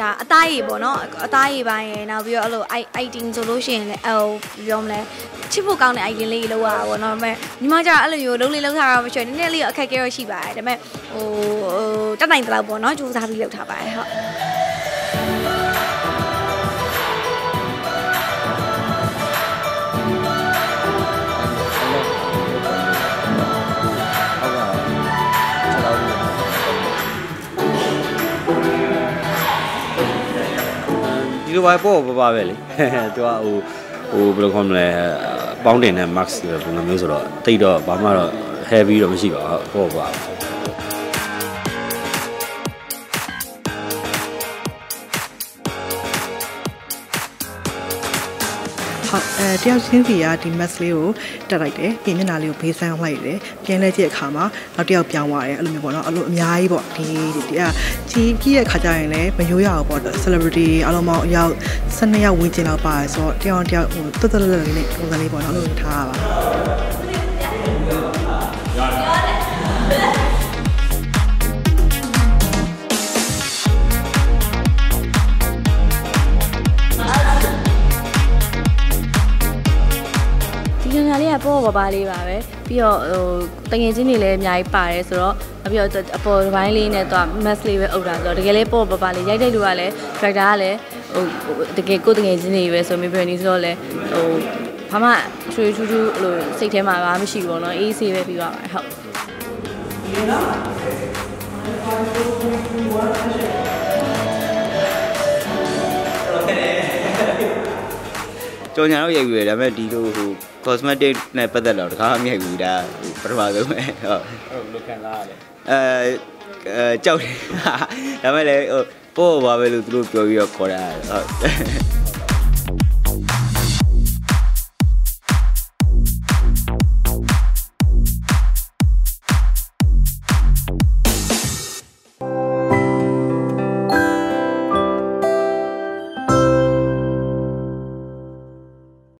ဒါအသားရည်ပေါ့နော်အသားရည်ပိုင်းရယ်နောက်ပြီးတော့အဲ့လို item ဆိုလို့ရှိရင်လည်းအဲ့ဟိုပြောမလဲချစ်ဖို့ကောင်းတဲ့ item လေးလောက်ရတာပေါ့နော်ဒါပေမဲ့ညီမကျတော့အဲ့လိုမျိုးလုံးလေးလုံးထားတာမရှိဘူးနည်းနည်းလေးအခက်အခဲတော့ရှိပါတယ်ဒါပေမဲ့ဟိုဟိုတက်နိုင်တဲ့လောက်ပေါ့နော်ကြိုးစားပြီးလုပ်ထားပါတယ်ဟုတ် လိုပါပေါ့ပါပါပဲလေသူကဟိုဟိုဘယ်လိုခေါ်မလဲပေါင်းတင်တဲ့ max ပဲပုံစံမျိုးဆိုတော့တိတ်တော့ဘာမှတော့ heavy တော့မရှိပါဘူးပေါ့ပါ ဟုတ်အဲတယောက်ချင်းစီကဒီ mask လေးကိုတက်လိုက်တယ်ပြင်မျက်နှာလေးကိုဘေးဆန်းလိုက်တယ်ပြန်လဲကြည့်တဲ့အခါမှာနောက်တစ်ယောက်ပြောင်းသွားတယ်အဲ့လိုမျိုးပေါ့နော်အဲ့လိုအများကြီးပေါ့ဒီဒီကကြီးကြီးရဲ့ခါကျရင်လည်းမရိုးရအောင်ပေါ့ celebrity အားလုံးပေါင်းအယောက်12ယောက်ဝင်ကျင်လောက်ပါတယ်ဆိုတော့တယောက်တယောက်ဟိုတွတ်တွတ်လေးလေးပုံစံလေးပေါ့နော်အဲ့လိုထားရပါ ပေါ့ပေါ့ပါလေးပါပဲပြီးတော့ဟိုတငယ်ချင်းတွေလည်းအများကြီးပါတယ်ဆိုတော့ပြီးတော့အပေါ်တစ်ပိုင်းလေးနဲ့တော့ mask လေးပဲအုပ်တာဆိုတော့တကယ်လေးပေါ့ပေါ့ပါလေးရိုက်တဲ့လူကလည်း character ကလည်းဟိုတကယ်ကိုယ်တငယ်ချင်းတွေပဲဆိုမိဘနေဆိုတော့လည်းဟိုဘာမှချွေထူးထူးဟိုစိတ်ထဲမှာဘာမှမရှိဘူးပေါ့နော်အေးဆေးပဲပြီးပါပါတယ်ဟုတ်ကြော်ညာတော့ရိုက်ပြီးရဒါပေမဲ့ဒီလိုဟို cosmetic နဲ့ပတ်သက်တော့တခါမှမရိုက်ဘူးဒါပထမဆုံးပဲဟုတ်အဲ့လိုလုခံလာရတယ်အဲအဲကြောက်တယ်ဒါပေမဲ့လည်းဟိုပို့ပါပဲလို့သူတို့ပြောပြီးတော့ခေါ်တာဟုတ်